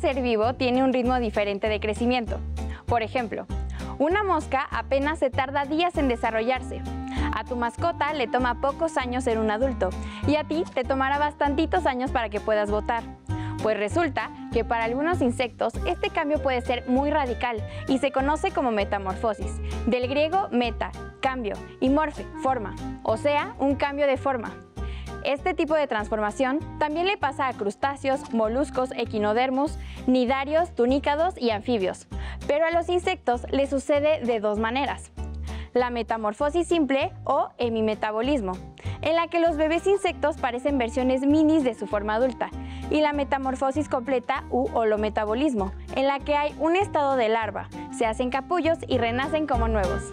ser vivo tiene un ritmo diferente de crecimiento. Por ejemplo, una mosca apenas se tarda días en desarrollarse. A tu mascota le toma pocos años ser un adulto y a ti te tomará bastantitos años para que puedas votar. Pues resulta que para algunos insectos este cambio puede ser muy radical y se conoce como metamorfosis, del griego meta, cambio, y morfe, forma, o sea, un cambio de forma. Este tipo de transformación también le pasa a crustáceos, moluscos, equinodermos, nidarios, tunícados y anfibios, pero a los insectos les sucede de dos maneras. La metamorfosis simple o hemimetabolismo, en la que los bebés insectos parecen versiones minis de su forma adulta, y la metamorfosis completa u holometabolismo, en la que hay un estado de larva, se hacen capullos y renacen como nuevos.